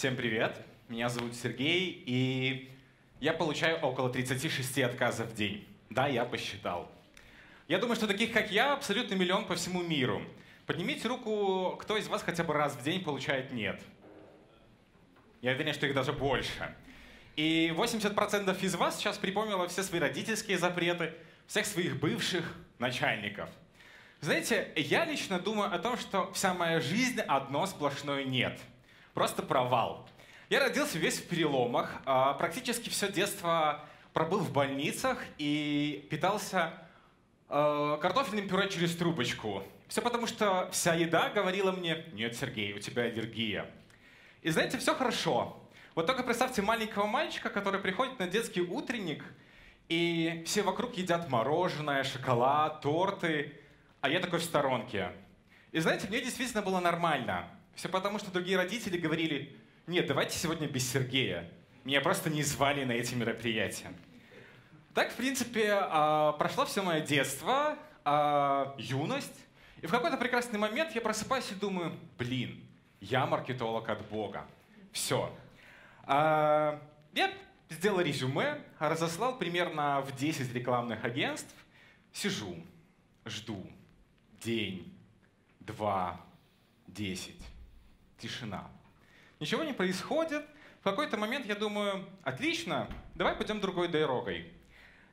Всем привет, меня зовут Сергей, и я получаю около 36 отказов в день. Да, я посчитал. Я думаю, что таких, как я, абсолютно миллион по всему миру. Поднимите руку, кто из вас хотя бы раз в день получает «нет». Я уверен, что их даже больше. И 80% из вас сейчас припомнило все свои родительские запреты, всех своих бывших начальников. Знаете, я лично думаю о том, что вся моя жизнь одно сплошное «нет». Просто провал. Я родился весь в переломах, а, практически все детство пробыл в больницах и питался а, картофельным пюре через трубочку. Все потому, что вся еда говорила мне, нет, Сергей, у тебя аллергия. И знаете, все хорошо. Вот только представьте маленького мальчика, который приходит на детский утренник, и все вокруг едят мороженое, шоколад, торты, а я такой в сторонке. И знаете, мне действительно было нормально. Все потому, что другие родители говорили, нет, давайте сегодня без Сергея. Меня просто не звали на эти мероприятия. Так, в принципе, а, прошло все мое детство, а, юность. И в какой-то прекрасный момент я просыпаюсь и думаю, блин, я маркетолог от Бога. Все. А, я сделал резюме, разослал примерно в 10 рекламных агентств. Сижу, жду. День, два, десять. Тишина. Ничего не происходит. В какой-то момент я думаю, отлично, давай пойдем другой дорогой.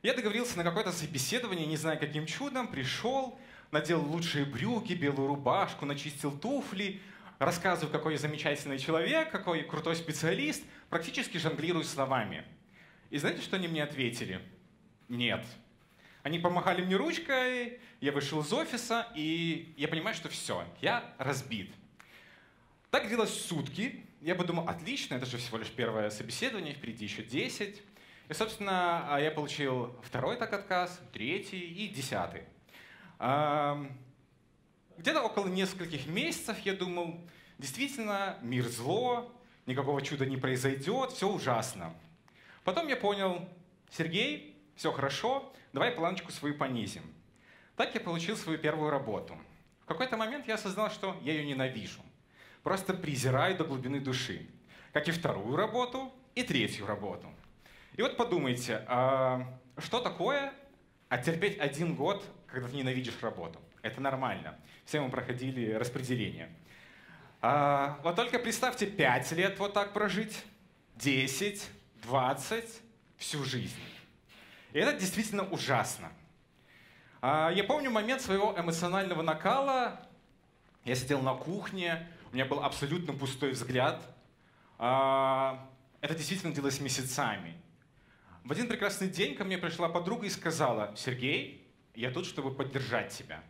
Я договорился на какое-то собеседование, не знаю каким чудом, пришел, надел лучшие брюки, белую рубашку, начистил туфли, рассказываю, какой я замечательный человек, какой крутой специалист, практически жонглирую словами. И знаете, что они мне ответили? Нет. Они помахали мне ручкой, я вышел из офиса, и я понимаю, что все, я разбит. Так длилось сутки. Я подумал, отлично, это же всего лишь первое собеседование, впереди еще 10. И, собственно, я получил второй так отказ, третий и десятый. Где-то около нескольких месяцев я думал, действительно, мир зло, никакого чуда не произойдет, все ужасно. Потом я понял, Сергей, все хорошо, давай планочку свою понизим. Так я получил свою первую работу. В какой-то момент я осознал, что я ее ненавижу. Просто презираю до глубины души. Как и вторую работу, и третью работу. И вот подумайте, а что такое оттерпеть один год, когда ты ненавидишь работу? Это нормально. Все мы проходили распределение. А, вот только представьте 5 лет вот так прожить, 10, 20, всю жизнь. И это действительно ужасно. А, я помню момент своего эмоционального накала. Я сидел на кухне, у меня был абсолютно пустой взгляд. А, это действительно длилось месяцами. В один прекрасный день ко мне пришла подруга и сказала, Сергей, я тут, чтобы поддержать тебя.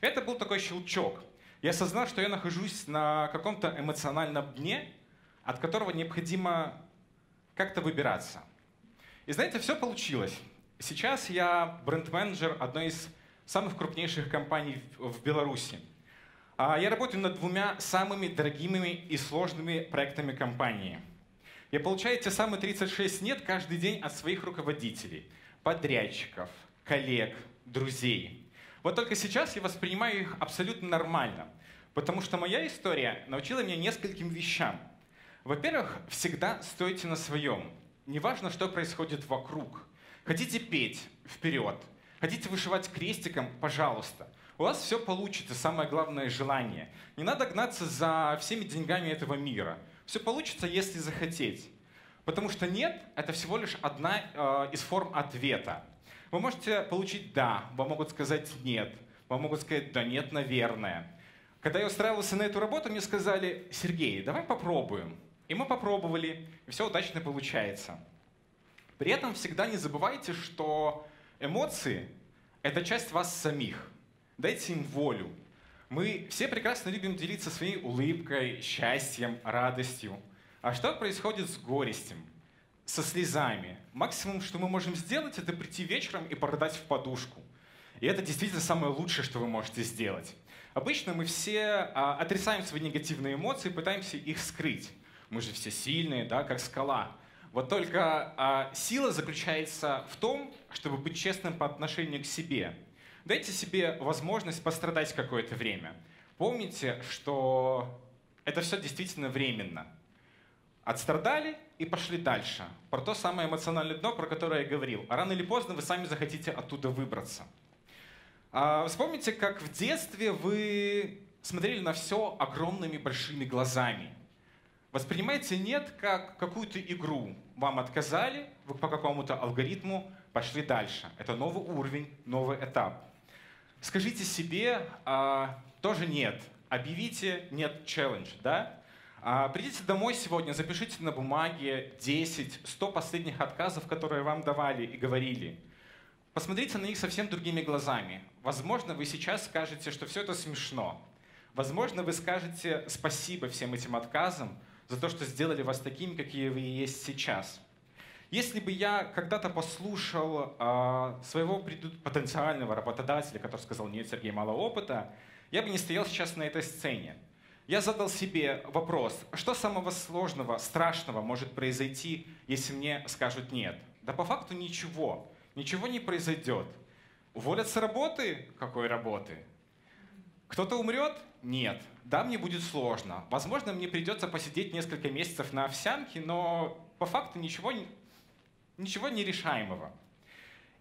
Это был такой щелчок. Я осознал, что я нахожусь на каком-то эмоциональном дне, от которого необходимо как-то выбираться. И знаете, все получилось. Сейчас я бренд-менеджер одной из самых крупнейших компаний в Беларуси. А, я работаю над двумя самыми дорогими и сложными проектами компании. Я получаю те самые 36 «нет» каждый день от своих руководителей, подрядчиков, коллег, друзей. Вот только сейчас я воспринимаю их абсолютно нормально, потому что моя история научила меня нескольким вещам. Во-первых, всегда стойте на своем. Неважно, что происходит вокруг. Хотите петь – вперед. Хотите вышивать крестиком – пожалуйста. У вас все получится, самое главное – желание. Не надо гнаться за всеми деньгами этого мира. Все получится, если захотеть. Потому что нет – это всего лишь одна э, из форм ответа. Вы можете получить «да», вам могут сказать «нет», вам могут сказать «да нет, наверное». Когда я устраивался на эту работу, мне сказали «Сергей, давай попробуем». И мы попробовали, и все удачно получается. При этом всегда не забывайте, что эмоции — это часть вас самих. Дайте им волю. Мы все прекрасно любим делиться своей улыбкой, счастьем, радостью. А что происходит с горестью? со слезами. Максимум, что мы можем сделать, это прийти вечером и продать в подушку. И это действительно самое лучшее, что вы можете сделать. Обычно мы все а, отрицаем свои негативные эмоции, пытаемся их скрыть. Мы же все сильные, да, как скала. Вот только а, сила заключается в том, чтобы быть честным по отношению к себе. Дайте себе возможность пострадать какое-то время. Помните, что это все действительно временно. отстрадали и пошли дальше. Про то самое эмоциональное дно, про которое я говорил. А рано или поздно вы сами захотите оттуда выбраться. А, вспомните, как в детстве вы смотрели на все огромными большими глазами. Воспринимайте нет как какую-то игру. Вам отказали, вы по какому-то алгоритму пошли дальше. Это новый уровень, новый этап. Скажите себе а, тоже нет. Объявите нет челлендж, да? А, придите домой сегодня, запишите на бумаге 10, 100 последних отказов, которые вам давали и говорили. Посмотрите на них совсем другими глазами. Возможно, вы сейчас скажете, что все это смешно. Возможно, вы скажете спасибо всем этим отказам за то, что сделали вас такими, какие вы есть сейчас. Если бы я когда-то послушал э, своего потенциального работодателя, который сказал, нет, Сергей, мало опыта, я бы не стоял сейчас на этой сцене. Я задал себе вопрос, что самого сложного, страшного может произойти, если мне скажут нет? Да по факту ничего. Ничего не произойдет. Уволят с работы? Какой работы? Кто-то умрет? Нет. Да, мне будет сложно. Возможно, мне придется посидеть несколько месяцев на овсянке, но по факту ничего, ничего нерешаемого.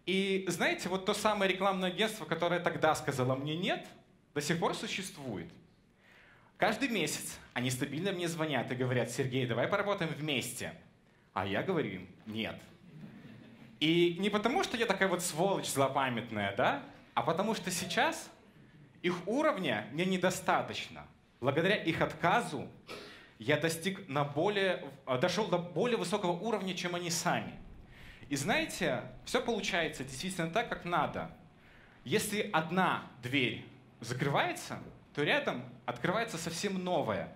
И знаете, вот то самое рекламное агентство, которое тогда сказало мне «нет», до сих пор существует. Каждый месяц они стабильно мне звонят и говорят, Сергей, давай поработаем вместе. А я говорю им, нет. И не потому, что я такая вот сволочь злопамятная, да, а потому что сейчас их уровня мне недостаточно. Благодаря их отказу я достиг на более, дошел до более высокого уровня, чем они сами. И знаете, все получается действительно так, как надо. Если одна дверь закрывается, то рядом открывается совсем новое.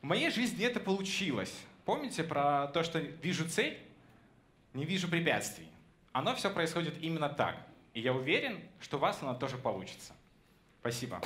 В моей жизни это получилось. Помните про то, что вижу цель, не вижу препятствий? Оно все происходит именно так. И я уверен, что у вас оно тоже получится. Спасибо.